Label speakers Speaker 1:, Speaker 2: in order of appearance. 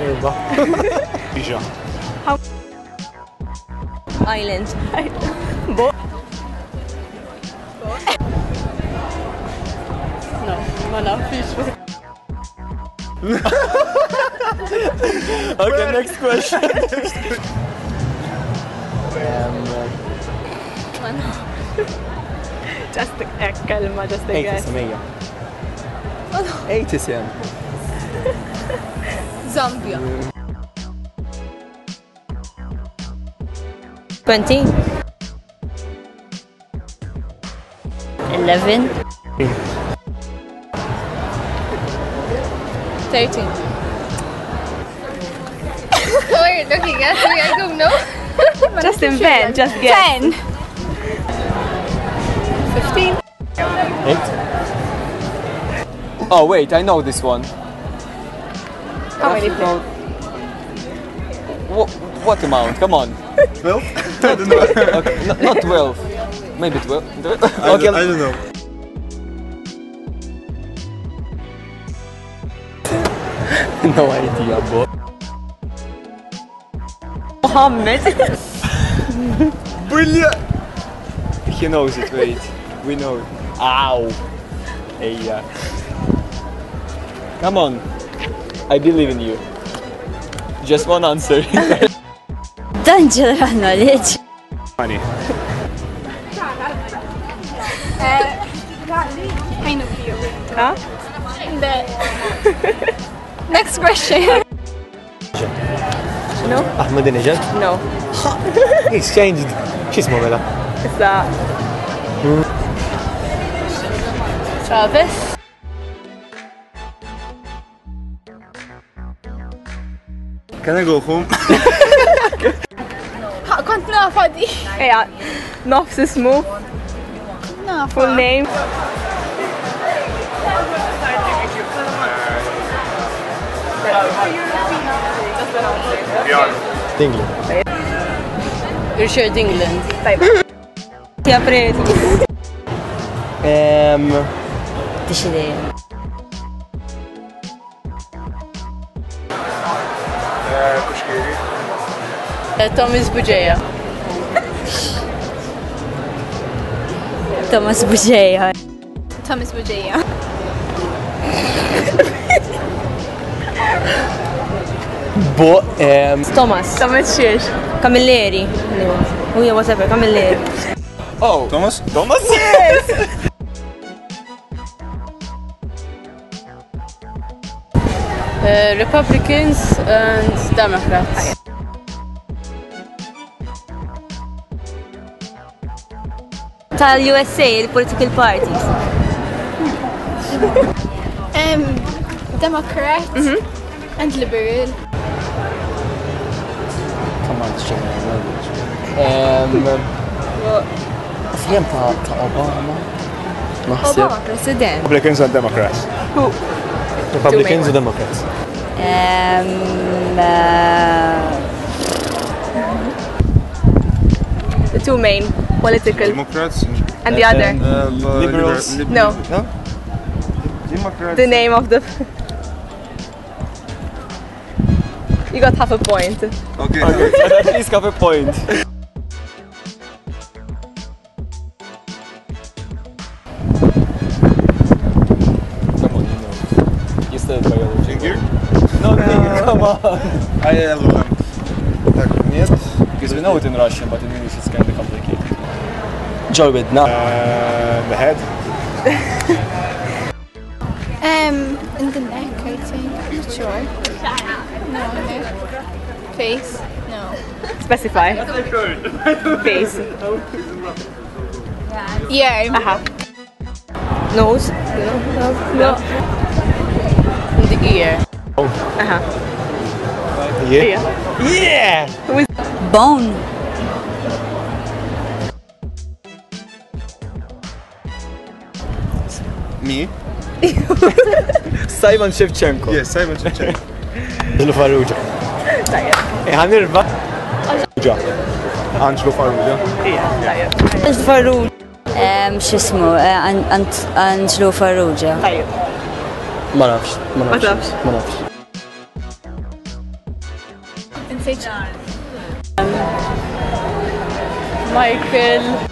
Speaker 1: Erba.
Speaker 2: Iġa.
Speaker 3: Island.
Speaker 4: No, ma nafx.
Speaker 1: Okay, next question.
Speaker 4: Just a kelma, just a
Speaker 1: Ejt
Speaker 4: guess.
Speaker 1: isemija. Ejt isem.
Speaker 3: Zambia. 20. 11. 13.
Speaker 5: Why are you looking at me? I don't know.
Speaker 4: Just invent, just guess.
Speaker 5: 10.
Speaker 4: 15.
Speaker 1: Eight. Oh wait, I know this one.
Speaker 4: How many
Speaker 1: Africa- What, what amount? Come on.
Speaker 2: 12? I don't know.
Speaker 1: Okay, no, not 12. Maybe 12.
Speaker 2: I,
Speaker 1: okay.
Speaker 2: don't, I don't know.
Speaker 1: no idea, bro.
Speaker 4: Mohammed.
Speaker 2: Brilliant!
Speaker 1: He knows it, wait. We know it. Ow. Hey, yeah. Come on. I believe in you. Just one answer.
Speaker 3: Dan general knowledge.
Speaker 2: Money.
Speaker 5: I know you.
Speaker 4: Huh?
Speaker 5: Next question.
Speaker 4: No?
Speaker 1: Ahmadinejad?
Speaker 4: No.
Speaker 1: He's changed. X'ismu mela?
Speaker 4: Issa. Hmm.
Speaker 5: Travis.
Speaker 2: Can I go home?
Speaker 5: Ha, kont nafa di.
Speaker 4: Eja, nofs ismu,
Speaker 5: Nafa.
Speaker 4: full name.
Speaker 1: England.
Speaker 4: Richard England. Ja, preti.
Speaker 1: Um,
Speaker 3: Tix ideja.
Speaker 4: É, Thomas Budgeia.
Speaker 3: Thomas Budgeia.
Speaker 5: Thomas Budgeia.
Speaker 1: Bo... É...
Speaker 3: Thomas.
Speaker 4: Thomas Church.
Speaker 3: Camilleri. Não. Ui, eu. Camilleri.
Speaker 1: Oh.
Speaker 2: Thomas?
Speaker 1: Thomas? Yes!
Speaker 4: Uh, Republicans and Democrats.
Speaker 3: Tal-USA, il-political parties.
Speaker 5: Um, Democrat and Liberal.
Speaker 1: Come on, it's general knowledge. Um, Fjem ta' ta' Obama. Naħseb.
Speaker 3: president.
Speaker 2: Republicans and Democrats.
Speaker 1: Republicans u Democrats.
Speaker 3: Um, uh,
Speaker 4: The two main political
Speaker 2: Democrats.
Speaker 4: and the other.
Speaker 2: Uh,
Speaker 1: Liberals.
Speaker 2: liber-
Speaker 4: No.
Speaker 2: No? Democrats.
Speaker 4: The name of the. You got half a point.
Speaker 2: Okay.
Speaker 1: Okay, at least have a point. Come on, you know. You studied biology.
Speaker 2: Finger?
Speaker 1: No, no, come on.
Speaker 2: I have one. Tak, нет.
Speaker 1: Because we know it in Russian, but in English it's kind of complicated. Joe with no.
Speaker 2: Uh, the head.
Speaker 5: Um, in the neck, I think. I'm not sure. No, neck. Face. No.
Speaker 4: Specify. Face.
Speaker 5: Yeah.
Speaker 4: Aha. Nose. No. No. In the ear. Oh. Aha.
Speaker 1: Yeah.
Speaker 4: Yeah.
Speaker 1: Yeah!
Speaker 3: Bone.
Speaker 2: Me?
Speaker 1: Simon Shevchenko.
Speaker 2: Yes, Simon Shevchenko.
Speaker 1: Ilu Farrugia. Tajjeb. Iħan irba. Farrugia.
Speaker 2: Angelo Farrugia.
Speaker 4: Ija, tajjeb.
Speaker 3: Farrugia. Xismu, eh, Angelo Farrugia.
Speaker 4: Tajjeb.
Speaker 1: Ma nafx, ma
Speaker 4: nafx.
Speaker 1: Ma nafx.
Speaker 6: Michael.